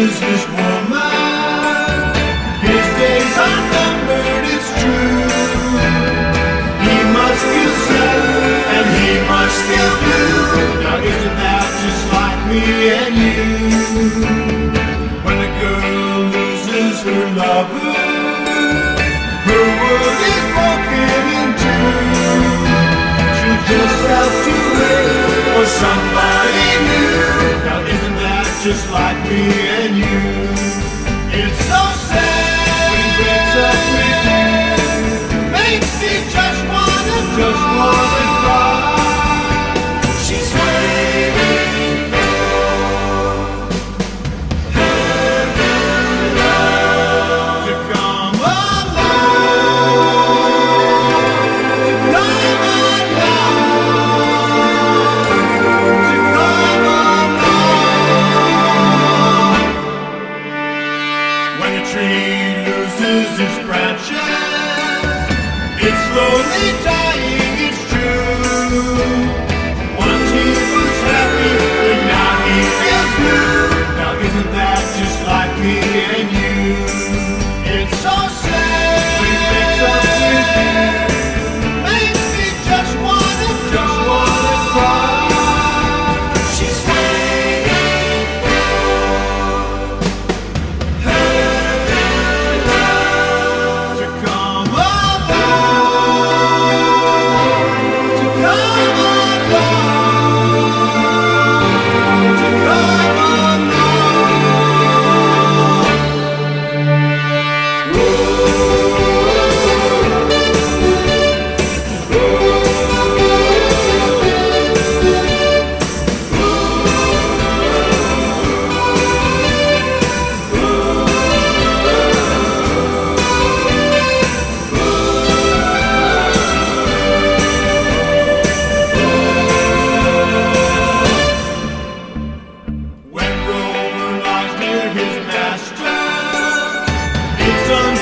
woman. His days are numbered, it's true. He must feel sad and he must feel blue. Now isn't that just like me and you? When a girl loses her lover, her world is broken in two. She just to wait for somebody just like me and you. It's so sad when it up with you. Makes me just wanna just wanna. Only time.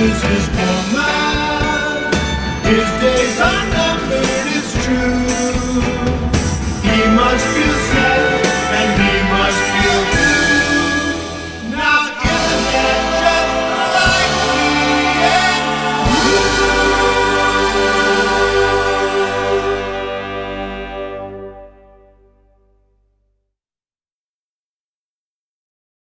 faces on my